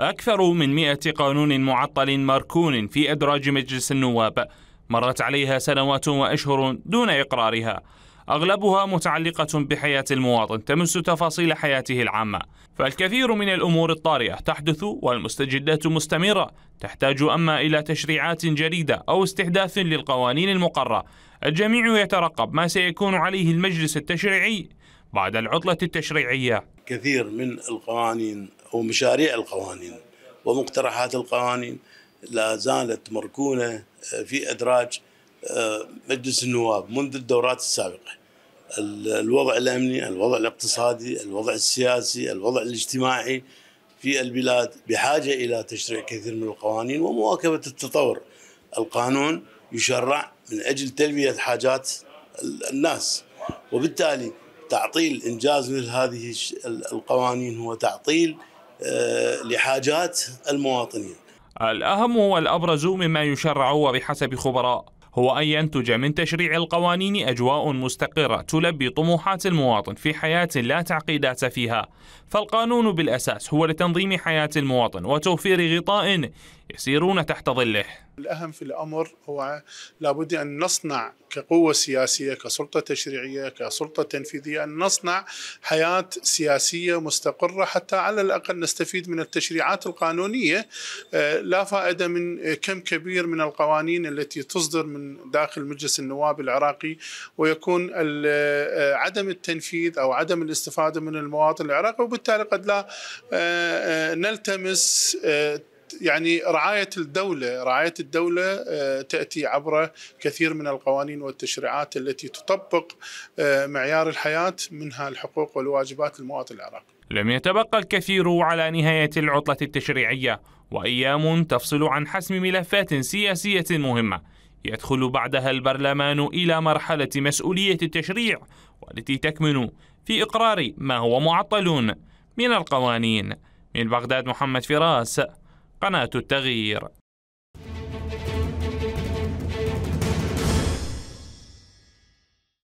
أكثر من مئة قانون معطل مركون في أدراج مجلس النواب مرت عليها سنوات وأشهر دون إقرارها. أغلبها متعلقة بحياة المواطن تمس تفاصيل حياته العامة. فالكثير من الأمور الطارئة تحدث والمستجدات مستمرة. تحتاج أما إلى تشريعات جديدة أو استحداث للقوانين المقرة الجميع يترقب ما سيكون عليه المجلس التشريعي. بعد العطلة التشريعية. كثير من القوانين أو مشاريع القوانين ومقترحات القوانين لا زالت مركونة في إدراج آه، مجلس النواب منذ الدورات السابقة. الوضع الأمني الوضع الاقتصادي الوضع السياسي الوضع الاجتماعي في البلاد بحاجة إلى تشريع كثير من القوانين ومواكبة التطور. القانون يشرع من أجل تلبية حاجات الناس. وبالتالي تعطيل إنجاز مثل هذه القوانين هو تعطيل آه، لحاجات المواطنين. الأهم والأبرز مما يشرع وبحسب خبراء هو أن ينتج من تشريع القوانين أجواء مستقرة تلبي طموحات المواطن في حياة لا تعقيدات فيها. فالقانون بالأساس هو لتنظيم حياة المواطن وتوفير غطاء يسيرون تحت ظله. الأهم في الأمر هو لابد أن نصنع كقوة سياسية كسلطة تشريعية كسلطة تنفيذية أن نصنع حياة سياسية مستقرة حتى على الأقل نستفيد من التشريعات القانونية. آه، لا فائدة من كم كبير من القوانين التي تصدر من داخل مجلس النواب العراقي ويكون آه، عدم التنفيذ أو عدم الاستفادة من المواطن العراقي وبالتالي قد لا آه، نلتمس يعني رعاية الدولة رعاية الدولة آه، تأتي عبر كثير من القوانين والتشريعات التي تطبق آه، معيار الحياة منها الحقوق والواجبات المواطن العراقي. لم يتبقى الكثير على نهاية العطلة التشريعية وأيام تفصل عن حسم ملفات سياسية مهمة يدخل بعدها البرلمان إلى مرحلة مسؤولية التشريع والتي تكمن في إقرار ما هو معطل من القوانين. من بغداد محمد فراس قناة التغيير.